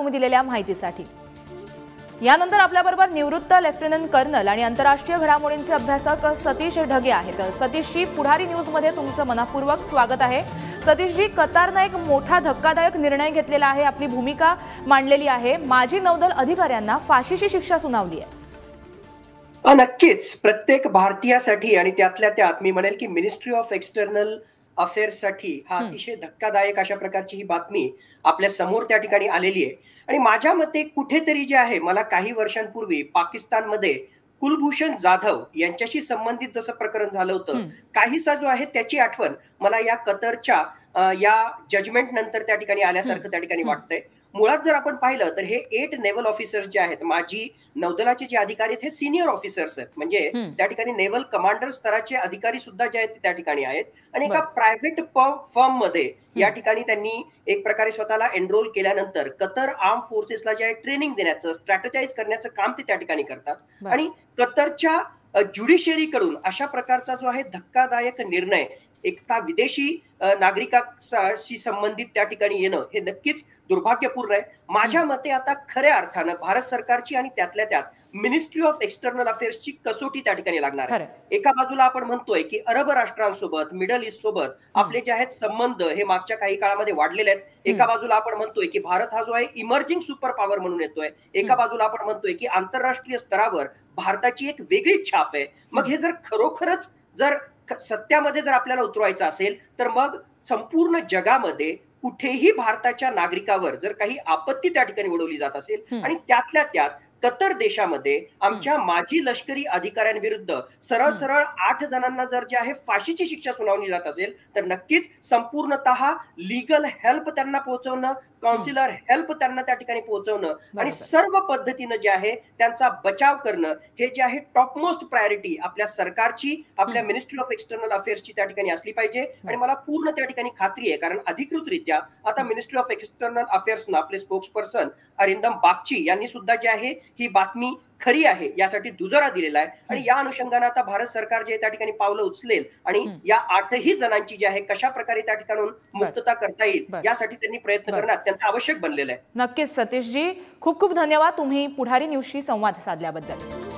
तुम्ही दिलेल्या माहितीसाठी. यानंतर आपल्याबरोबर निवृत्त लेफ्टनंट कर्नल आणि आंतरराष्ट्रीय घडामोडींचे अभ्यासक सतीश ढगे आहेत. सतीशजी पुढारी न्यूजमध्ये तुमचं मनापूर्वक स्वागत आहे. सतीशजी कतारनं एक मोठा धक्कादायक निर्णय घेतलेला आहे आपली भूमिका मांडलेली आहे. माजी नौदल अधिकाऱ्यांना फाशीची शिक्षा सुनावली आहे. नक्कीच. प्रत्येक भारतीयासाठी आणि त्यातल्या त्यात मी म्हणेल की मिनिस्ट्री ऑफ एक्सटर्नल अफेअर्ससाठी हा अतिशय धक्कादायक अशा प्रकारची ही बातमी आपल्यासमोर त्या ठिकाणी आलेली आहे आणि माझ्या मते कुठेतरी जे आहे मला काही वर्षांपूर्वी पाकिस्तानमध्ये कुलभूषण जाधव यांच्याशी संबंधित जसं प्रकरण झालं होतं. काहीसा जो आहे त्याची आठवण मला या कतरच्या या जजमेंट नंतर त्या ठिकाणी आल्यासारखं त्या ठिकाणी. वाटतंय मुळात जर आपण पाहिलं तर हे एट नेव्हल ऑफिसर्स जे आहेत माजी नौदलाचे जे अधिकारी आहेत हे सिनियर ऑफिसर्स आहेत म्हणजे. त्या ठिकाणी नेव्हल कमांडर स्तराचे अधिकारी सुद्धा जे आहेत त्या ठिकाणी आहेत आणि एका. प्रायव्हेट फर्ममध्ये या ठिकाणी त्यांनी एक प्रकारे स्वतःला एनरोल केल्यानंतर कतर आर्म फोर्सेसला जे आहे ट्रेनिंग देण्याचं स्ट्रॅटेजाइज करण्याचं काम ते त्या ठिकाणी करतात. आणि कतरच्या ज्युडिशियरी अशा प्रकारचा जो आहे धक्कादायक निर्णय एका विदेशी नागरिकाशी संबंधित त्या ठिकाणी येणं हे नक्कीच दुर्भाग्यपूर्ण आहे. माझ्या मते आता खऱ्या अर्थानं भारत सरकारची आणि त्यातल्या त्यात मिनिस्ट्री ऑफ एक्सटर्नल अफेअर्सची कसोटी त्या ठिकाणी लागणार आहे. एका बाजूला आपण म्हणतोय की अरब राष्ट्रांसोबत मिडल ईस्ट सोबत आपले जे आहेत संबंध हे मागच्या काही काळामध्ये वाढलेले आहेत. एका बाजूला आपण म्हणतोय की भारत हा जो आहे इमर्जिंग सुपर पॉवर म्हणून येतोय. एका. बाजूला आपण म्हणतोय की आंतरराष्ट्रीय स्तरावर भारताची एक वेगळीच छाप आहे. मग हे जर खरोखरच जर सत्यामध्ये जर आपल्याला उतरवायचं असेल तर मग संपूर्ण जगामध्ये कुठेही भारताच्या नागरिकावर जर काही आपत्ती त्या ठिकाणी उडवली जात असेल. आणि त्यातल्या त्यात कतर देशामध्ये आमच्या माजी लष्करी अधिकाऱ्यांविरुद्ध सरळ सरळ आठ जणांना जर जे आहे फाशीची शिक्षा सुनावली जात असेल तर नक्कीच संपूर्णतः लिगल हेल्प त्यांना पोहोचवणं काउन्सिलर हेल्प त्यांना त्या ठिकाणी पोहोचवणं आणि. सर्व पद्धतीनं जे आहे त्यांचा बचाव करणं हे जे आहे टॉपमोस्ट प्रायोरिटी आपल्या सरकारची आपल्या. मिनिस्ट्री ऑफ एक्सटर्नल अफेअर्सची त्या ठिकाणी असली पाहिजे आणि मला पूर्ण त्या ठिकाणी खात्री आहे कारण अधिकृतरित्या आता मिनिस्ट्री ऑफ एक्सटर्नल अफेअर्सनं आपले स्पोक्स पर्सन अरिंदम बागची यांनी सुद्धा जे आहे ही बातमी खरी आहे यासाठी दुजोरा दिलेला आहे आणि या अनुषंगाने आता भारत सरकार जे त्या ठिकाणी पावलं उचलेल आणि. या आठही जणांची जी आहे कशा प्रकारे त्या ठिकाणून मुक्तता करता येईल. यासाठी त्यांनी प्रयत्न. करणं अत्यंत आवश्यक बनलेलं आहे नक्कीच सतीशजी खूप खूप धन्यवाद तुम्ही पुढारी न्यूजशी संवाद साधल्याबद्दल